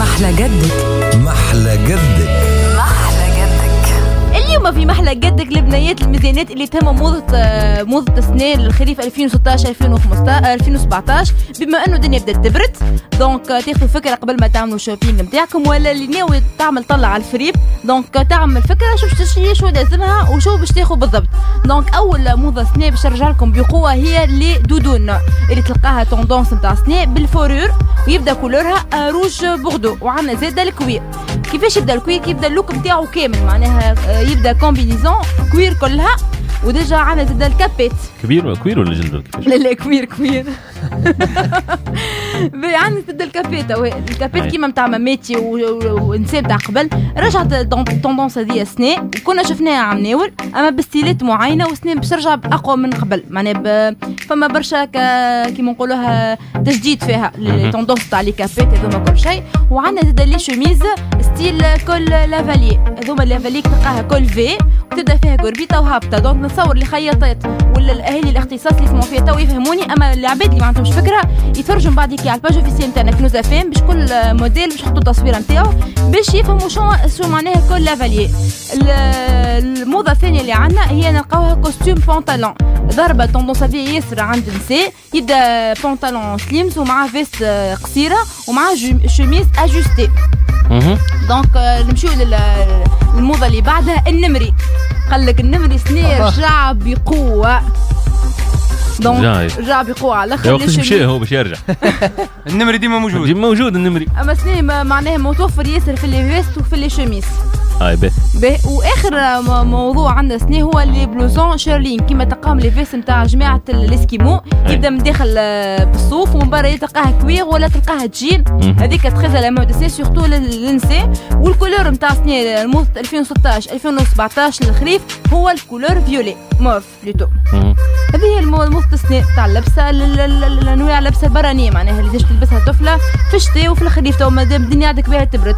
محلى قدك. محلى قدك. في محلى قدك لبنيات المزيانات اللي تهم موضة آه، موضة السنة الخريف 2016 2015 2017 بما أنه الدنيا بدات تبرد donc آه، تاخذوا فكرة قبل ما تعملوا shopping نتاعكم ولا اللي ناوي تعمل طلع على ال fripe donc آه، تعمل فكرة شو باش تشري شو لازمها وشو باش تاخذ بالضبط. donc أول موضة سنة باش نرجع لكم بقوة هي les doudounes اللي تلقاها tendance نتاع سنة بال fourrure ويبدأ couleur ها rouge bordeaux وعندنا زاد ال cuir كيفاش يبدا ال cuir يبدا ال look نتاعو كامل معناها آه، يبدا combinaison cuir كلها و déjà عندنا زاد ال capettes cuir cuir ولا جلد؟ لا لا cuir cuir عندنا زاد ال capettes. ال capettes. كيما نتاع ماماتي ونساء نتاع قبل رجعت ال tendance هذيا سنة وكنا شفناها عم ناول أما ب style ات معينة وسنين باش ترجع اقوى من قبل معناها. فما برشا. كيما نقولوها تجديد فيها ال tendance تاع les capettes هذوما كل شيء وعندنا زاد les chemises style col lavallière. هذوما lavallière تلقاها col في وتبدا فيها قربيطه وهابطة. donc نتصور اللي خياطات ولا الأهالي الاختصاص اللي يسمعوا فيها. تو يفهموني أما العباد اللي ما عندهمش فكرة يتفرجوا من بعد على ال page officielle نتاعنا كنوز FM باش كل موديل باش يحطوا التصويره نتاعو باش يفهموا شو شو معناها col lavallière. ال- الموضة الثانية اللي عندنا هي نلقاوها costume pantalon ضربة tendance هذه ياسر عند النساء يبدا pantalon slim ومعاه veste قصيرة ومعاه chemise ajustée. donc آه، نمشيو لل- للموضه اللي بعدها النمري. قال لك النمري سنة رجع بقوة. donc رجع. بقوة على يا الآخر وقت مشى هو باش يرجع. النمري ديما موجود. ديما موجود النمري. أما سنة ما- معناها متوفر ياسر في les vestes وفي les chemises هاي به باهي وآخر موضوع عندنا سنة هو les blousons shearling. كيما تلقاهم les vestes نتاع جماعة الإسكيمو. يبدا من داخل آه، بالصوف ومن برا تلقاها cuir ولا تلقاها جين مهم. هذيك très à la mode c'est surtout للنساء وال couleur نتاع سنة ال mode 2016 2017 للخريف هو ال couleur violet. mauve plutôt. هذه هي السنة تاع اللبسة ال- ال- ال- الانواع اللبسة البرانية معناها اللي تلبسها طفلة في الشتاء وفي الخريف. تو مادام الدنيا عندك بها تبرد.